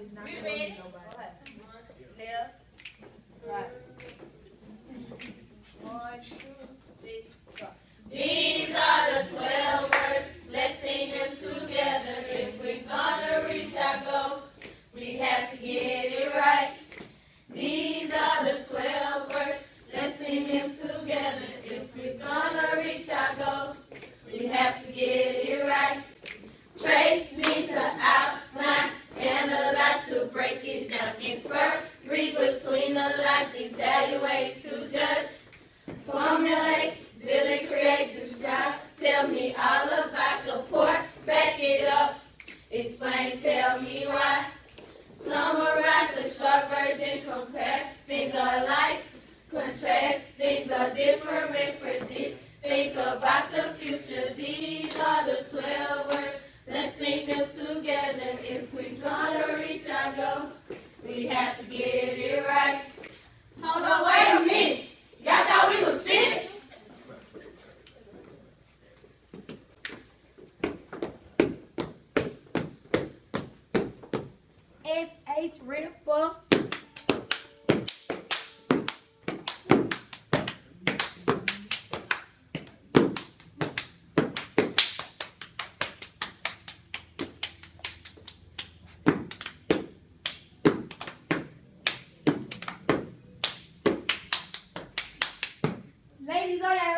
It's not We gonna ready? nobody. Left, right. One, it down, infer, read between the lines, evaluate to judge, formulate, build and create, describe, tell me all about, support, back it up, explain, tell me why. Summarize the short version, compare, things are like, contrast, things are different, predict, think about the we have to get it right. Hold on, wait a minute. Y'all thought we was finished? SH Ripper. 来，李导演。